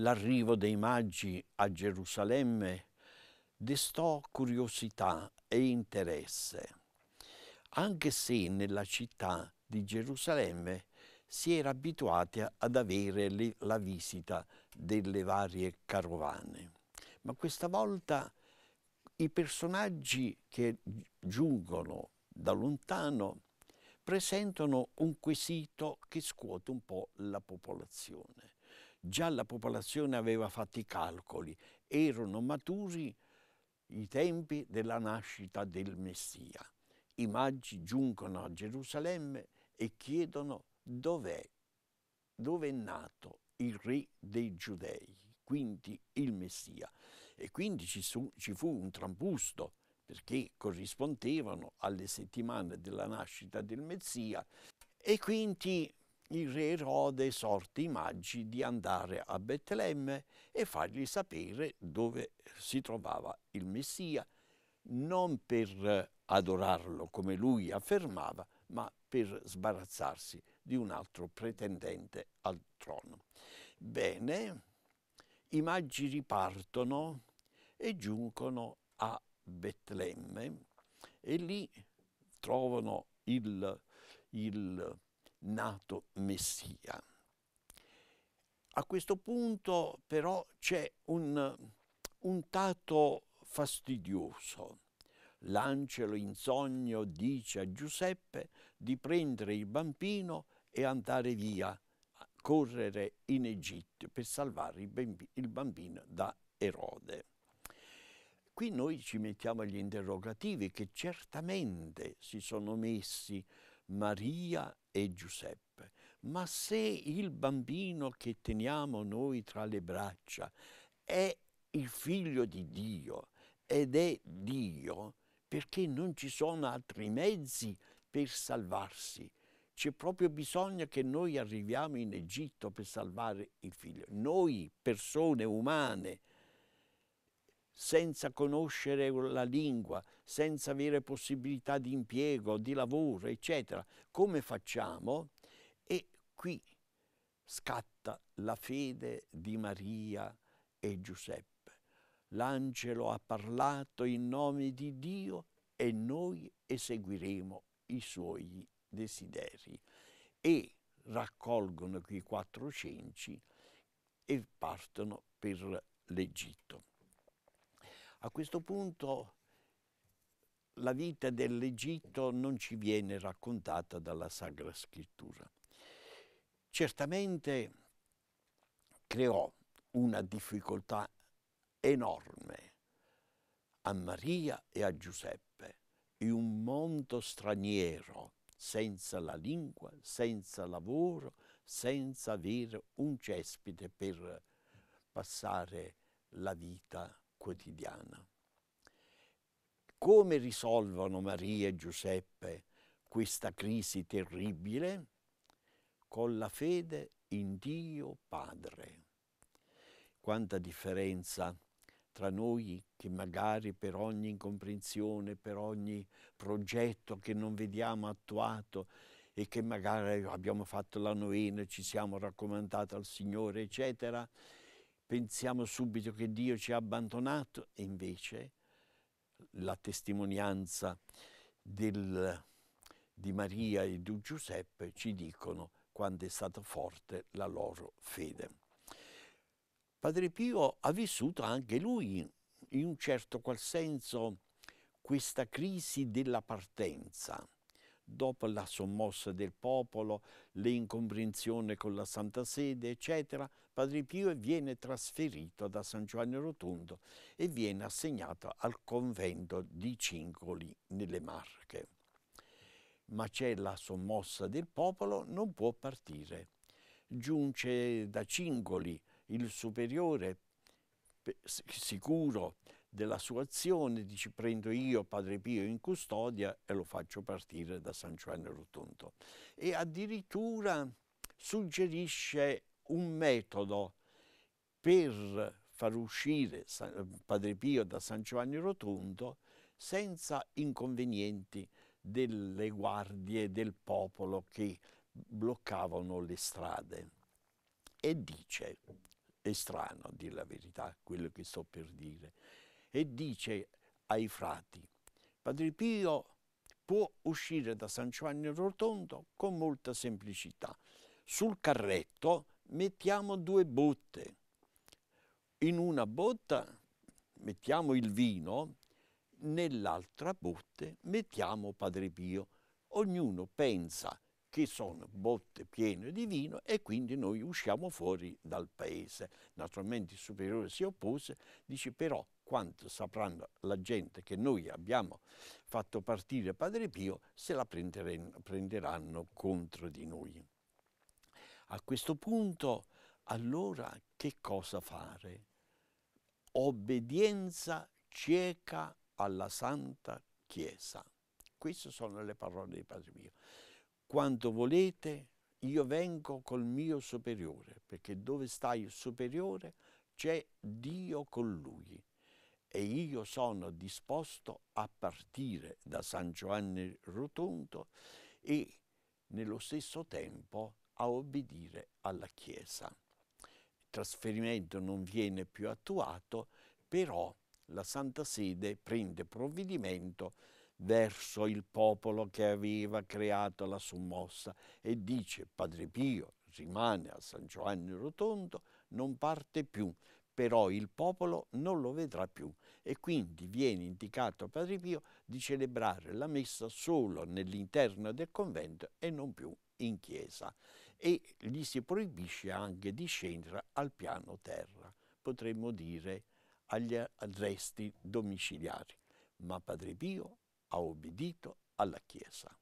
L'arrivo dei maggi a Gerusalemme destò curiosità e interesse, anche se nella città di Gerusalemme si era abituati ad avere le, la visita delle varie carovane. Ma questa volta i personaggi che giungono da lontano presentano un quesito che scuote un po' la popolazione. Già la popolazione aveva fatto i calcoli, erano maturi i tempi della nascita del Messia. I maggi giungono a Gerusalemme e chiedono dov'è, dove è nato il re dei giudei, quindi il Messia. E quindi ci, su, ci fu un trambusto perché corrispondevano alle settimane della nascita del Messia e quindi il re Erode esorta i magi di andare a Betlemme e fargli sapere dove si trovava il Messia, non per adorarlo come lui affermava, ma per sbarazzarsi di un altro pretendente al trono. Bene, i magi ripartono e giungono a Betlemme e lì trovano il, il nato Messia. A questo punto però c'è un, un tato fastidioso. L'angelo in sogno dice a Giuseppe di prendere il bambino e andare via, correre in Egitto per salvare il bambino da Erode. Qui noi ci mettiamo gli interrogativi che certamente si sono messi Maria e Giuseppe. Ma se il bambino che teniamo noi tra le braccia è il figlio di Dio ed è Dio, perché non ci sono altri mezzi per salvarsi. C'è proprio bisogno che noi arriviamo in Egitto per salvare il figlio. Noi, persone umane, senza conoscere la lingua, senza avere possibilità di impiego, di lavoro, eccetera. Come facciamo? E qui scatta la fede di Maria e Giuseppe. L'angelo ha parlato in nome di Dio e noi eseguiremo i suoi desideri. E raccolgono quei quattro cenci e partono per l'Egitto. A questo punto la vita dell'Egitto non ci viene raccontata dalla Sacra Scrittura. Certamente creò una difficoltà enorme a Maria e a Giuseppe in un mondo straniero, senza la lingua, senza lavoro, senza avere un cespite per passare la vita quotidiana. Come risolvono Maria e Giuseppe questa crisi terribile? Con la fede in Dio Padre. Quanta differenza tra noi che magari per ogni incomprensione, per ogni progetto che non vediamo attuato e che magari abbiamo fatto la novena, ci siamo raccomandati al Signore, eccetera, pensiamo subito che Dio ci ha abbandonato e invece la testimonianza del, di Maria e di Giuseppe ci dicono quando è stata forte la loro fede. Padre Pio ha vissuto anche lui in un certo qual senso questa crisi della partenza dopo la sommossa del popolo, le incomprensioni con la Santa Sede, eccetera, Padre Pio viene trasferito da San Giovanni Rotondo e viene assegnato al convento di Cingoli nelle Marche. Ma c'è la sommossa del popolo, non può partire. Giunge da Cingoli il superiore sicuro della sua azione, dice prendo io Padre Pio in custodia e lo faccio partire da San Giovanni Rotondo. E addirittura suggerisce un metodo per far uscire Padre Pio da San Giovanni Rotondo senza inconvenienti delle guardie del popolo che bloccavano le strade. E dice, è strano a dire la verità quello che sto per dire, e dice ai frati, Padre Pio può uscire da San Giovanni Rotondo con molta semplicità. Sul carretto mettiamo due botte. In una botta mettiamo il vino, nell'altra botte mettiamo Padre Pio. Ognuno pensa che sono botte piene di vino e quindi noi usciamo fuori dal paese. Naturalmente il superiore si oppose, dice però quanto sapranno la gente che noi abbiamo fatto partire Padre Pio, se la prenderanno contro di noi. A questo punto, allora, che cosa fare? Obbedienza cieca alla Santa Chiesa. Queste sono le parole di Padre Pio quanto volete, io vengo col mio superiore, perché dove sta il superiore c'è Dio con lui. E io sono disposto a partire da San Giovanni Rotondo e nello stesso tempo a obbedire alla Chiesa. Il trasferimento non viene più attuato, però la Santa Sede prende provvedimento verso il popolo che aveva creato la sommossa e dice Padre Pio rimane a San Giovanni Rotondo, non parte più, però il popolo non lo vedrà più e quindi viene indicato a Padre Pio di celebrare la messa solo nell'interno del convento e non più in chiesa e gli si proibisce anche di scendere al piano terra, potremmo dire agli arresti domiciliari. Ma Padre Pio ha obbedito alla Chiesa.